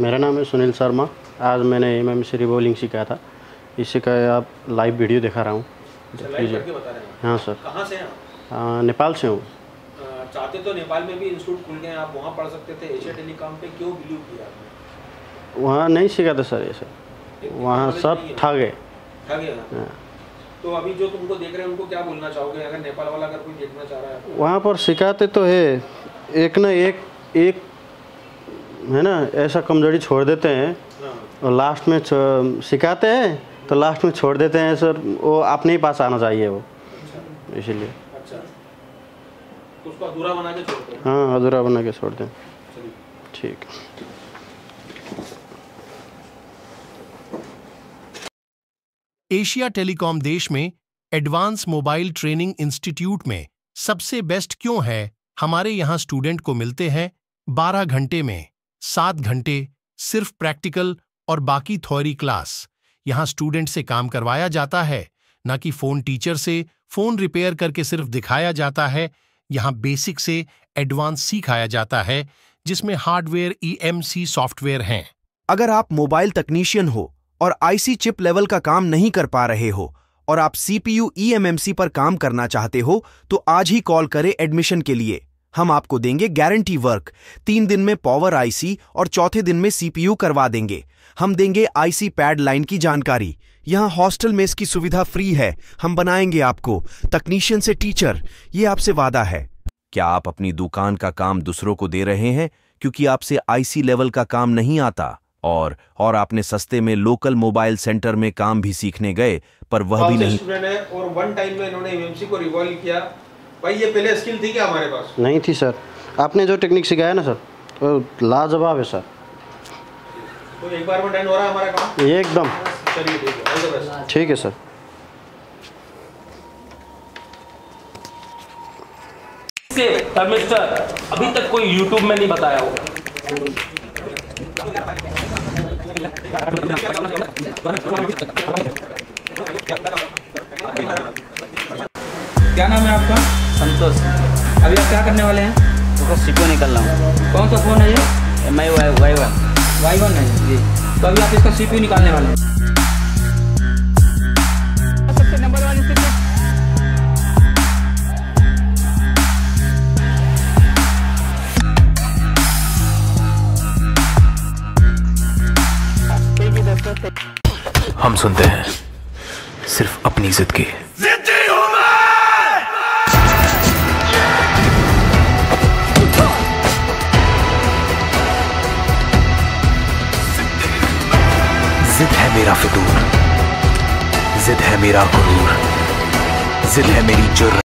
मेरा नाम है सुनील शर्मा। आज मैंने एम एम सी रिवॉल्विंग सीखा था। इसी का आप लाइव वीडियो दिखा रहा हूँ। अच्छा, हैं? हाँ सर कहाँ से हैं आ, नेपाल से हूँ। चाहते तो नेपाल में भी इंस्टीट्यूट खुल गए हैं आप वहाँ पढ़ सकते थे। एशिया टेलीकॉम पे क्यों बिलीव किया आपने? वहाँ नहीं सीखा था सर ये सर वहाँ सब है। ठग गए ना हाँ। तो अभी जो तुमको देख रहे हैं उनको क्या बोलना चाहोगे? अगर नेपाल वाला अगर कोई देखना चाह रहा है वहाँ पर सिखाते तो है। एक ना एक एक है ना ऐसा कमज़ोरी छोड़ देते हैं हाँ। और लास्ट में सिखाते हैं तो लास्ट में छोड़ देते हैं सर वो अपने ही पास आना चाहिए वो। अच्छा। इसीलिए। अच्छा। तो उसको अधूरा बना के छोड़ते हैं हाँ अधूरा बना के छोड़ दें। ठीक। एशिया टेलीकॉम देश में एडवांस मोबाइल ट्रेनिंग इंस्टीट्यूट में सबसे बेस्ट क्यों है? हमारे यहाँ स्टूडेंट को मिलते हैं 12 घंटे में। 7 घंटे सिर्फ़ प्रैक्टिकल और बाकी थ्योरी क्लास। यहाँ स्टूडेंट से काम करवाया जाता है, न कि फ़ोन टीचर से फ़ोन रिपेयर करके सिर्फ़ दिखाया जाता है। यहाँ बेसिक से एडवांस सिखाया जाता है, जिसमें हार्डवेयर, ईएमसी सॉफ्टवेयर हैं। अगर आप मोबाइल तकनीशियन हो और आईसी चिप लेवल का काम नहीं कर पा रहे हो और आप सीपीयू, ईएमएमसी पर काम करना चाहते हो तो आज ही कॉल करें एडमिशन के लिए। हम आपको देंगे गारंटी वर्क तीन दिन में पावर आईसी और चौथे दिन में सीपीयू करवा देंगे. हम देंगे आईसी पैड लाइन की जानकारी. यहाँ हॉस्टल में इसकी सुविधा फ्री है. हम बनाएँगे आपको. तकनीशियन से टीचर ये आपसे वादा है. क्या आप अपनी दुकान का काम दूसरों को दे रहे हैं? क्योंकि आपसे आईसी लेवल का काम नहीं आता. और और आपने सस्ते में लोकल मोबाइल सेंटर में काम भी सीखने गए पर वह भी नहीं। है और वन टाइम में इन्होंने को रिवॉल्व किया। भाई ये पहले स्किल थी क्या हमारे पास? नहीं थी सर आपने जो टेक्निक सिखाया ना सर वो लाजवाब है सर तो एक बार में डन हो रहा है हमारा काम? ये एकदम। चलिए ठीक है. ठीक है सर थर्मिस्टर अभी तक कोई यूट्यूब में नहीं बताया होगा। क्या नाम है आपका? संतोष। अभी आप क्या करने वाले हैं? तो सीपीओ निकल रहा हूँ। कौन सा फ़ोन है ये? M I Y Y one. Y one है? जी। तो अभी आप इसका सीपीयू निकालने वाले हैं। सबसे नंबर वन इंस्टीट्यूट हम सुनते हैं सिर्फ़ अपनी जिद की जिद है मेरा फितूर। जिद है मेरा गुरूर जिद है मेरी जुर्र।